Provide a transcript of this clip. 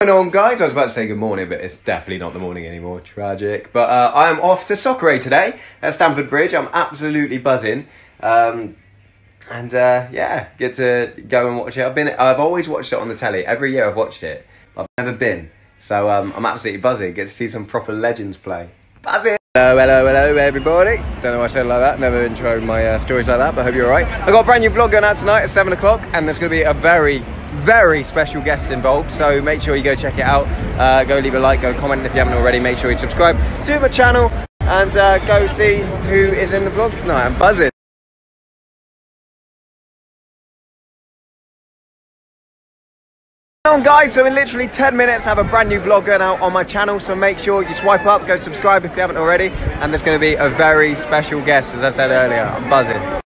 going on guys? I was about to say good morning, but it's definitely not the morning anymore. Tragic. But uh, I am off to Soccer today at Stamford Bridge. I'm absolutely buzzing. Um, and uh, yeah, get to go and watch it. I've been, I've always watched it on the telly. Every year I've watched it. I've never been. So um, I'm absolutely buzzing. Get to see some proper legends play. Buzzing! Hello, hello, hello, everybody. Don't know why I said like that. Never intro my uh, stories like that, but I hope you're alright. I've got a brand new vlog going out tonight at 7 o'clock, and there's going to be a very, very special guest involved. So make sure you go check it out. Uh, go leave a like, go comment if you haven't already. Make sure you subscribe to my channel and uh, go see who is in the vlog tonight. I'm buzzing. on guys so in literally 10 minutes I have a brand new vlog going out on my channel so make sure you swipe up go subscribe if you haven't already and there's going to be a very special guest as I said earlier I'm buzzing